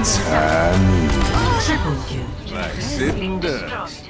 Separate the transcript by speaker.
Speaker 1: It's time.
Speaker 2: triple kill.
Speaker 3: Like sitting ducks.